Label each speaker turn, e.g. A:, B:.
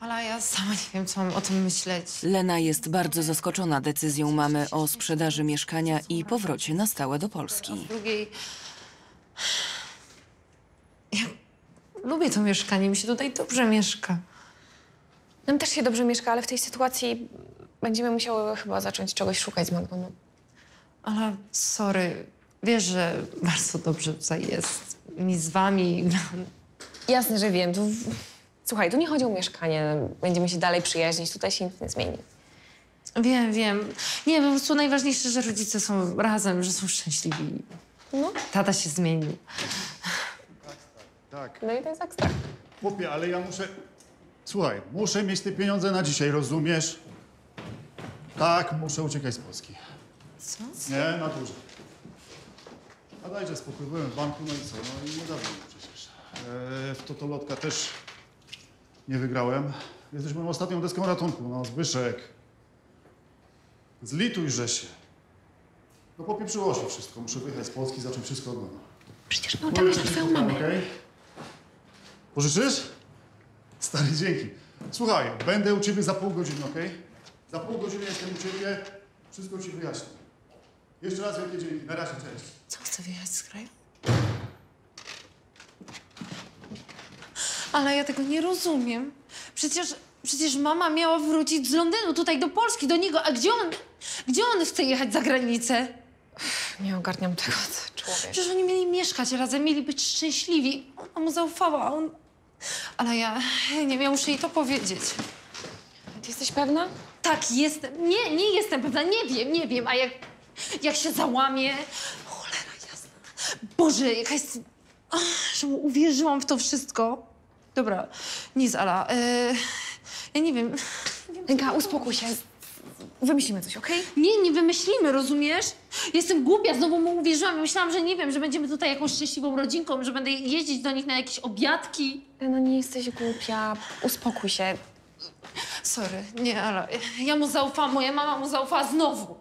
A: Ale ja sama nie wiem, co mam o tym myśleć.
B: Lena jest bardzo zaskoczona decyzją mamy o sprzedaży mieszkania i powrocie na stałe do Polski.
A: Drugiej... Ja lubię to mieszkanie, mi się tutaj dobrze mieszka.
C: Nam też się dobrze mieszka, ale w tej sytuacji będziemy musiały chyba zacząć czegoś szukać z Magdą. No,
A: Ale sorry, wiesz, że bardzo dobrze tutaj jest. Mi z wami.
C: Jasne, że wiem. Tu... Słuchaj, tu nie chodzi o mieszkanie. Będziemy się dalej przyjaźnić. Tutaj się nic nie zmieni.
A: Wiem, wiem. Nie, po prostu najważniejsze, że rodzice są razem, że są szczęśliwi.
C: No,
A: Tata się zmienił.
D: Tak.
C: no i to jest ekstra.
D: Chłopie, ale ja muszę... Słuchaj, muszę mieć te pieniądze na dzisiaj, rozumiesz? Tak, muszę uciekać z Polski.
A: Co?
D: Nie, na dłużej. A dajże spokój, byłem w banku, no i co? No i nie dawno przecież. E, w Totolotka też nie wygrałem. Jesteś moją ostatnią deską ratunku, no Zbyszek. Zlitujże się. No popieprzyło się wszystko. Muszę wyjechać z Polski, zacząć wszystko od nowa.
C: Przecież my oddamy na twoją mamę.
D: Okej? Pożyczysz? Stary, dzięki. Słuchaj, będę u ciebie za pół godziny, okej? Za pół godziny jestem u ciebie, wszystko ci wyjaśnię. Jeszcze raz wielkie dzięki. Na razie, cześć.
A: Co chce wyjechać z kraju? Ale ja tego nie rozumiem. Przecież, przecież mama miała wrócić z Londynu tutaj do Polski, do niego. A gdzie on, gdzie on chce jechać za granicę?
C: Nie ogarniam tego, człowiek.
A: Przecież oni mieli mieszkać razem, mieli być szczęśliwi. Ona mu zaufała, a on... Ale ja nie wiem, ja muszę jej to powiedzieć.
C: Ty jesteś pewna?
A: Tak, jestem. Nie, nie jestem pewna, nie wiem, nie wiem. A jak, jak się załamie... Cholera jasna. Boże, jaka jest... Ach, że mu uwierzyłam w to wszystko. Dobra, nic, Ala. E, ja nie wiem.
C: Lenka, uspokój się. Wymyślimy coś, okej?
A: Nie, nie wymyślimy, rozumiesz? Jestem głupia, znowu mu uwierzyłam. Myślałam, że nie wiem, że będziemy tutaj jakąś szczęśliwą rodzinką, że będę jeździć do nich na jakieś obiadki.
C: No nie jesteś głupia. Uspokój się.
A: Sorry, nie, ale ja mu zaufałam, moja mama mu zaufała znowu.